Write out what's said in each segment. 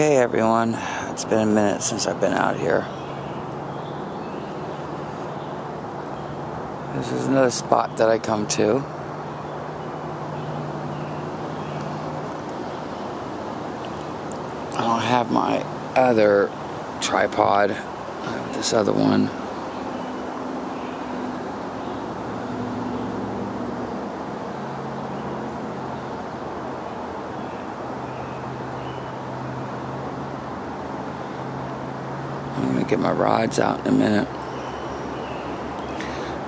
Okay, everyone. It's been a minute since I've been out here. This is another spot that I come to. I don't have my other tripod. I have this other one. I'm gonna get my rods out in a minute.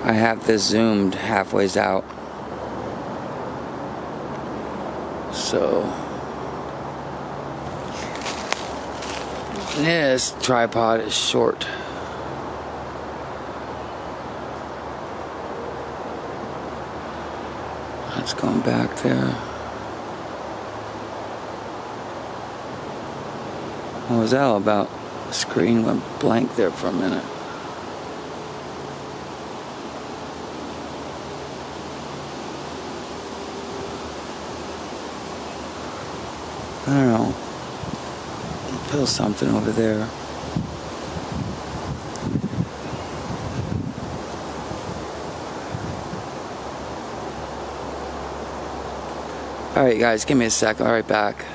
I have this zoomed halfways out. So this tripod is short. That's going back there. What was that all about? The screen went blank there for a minute. I don't know. I feel something over there. Alright guys, give me a sec, be right back.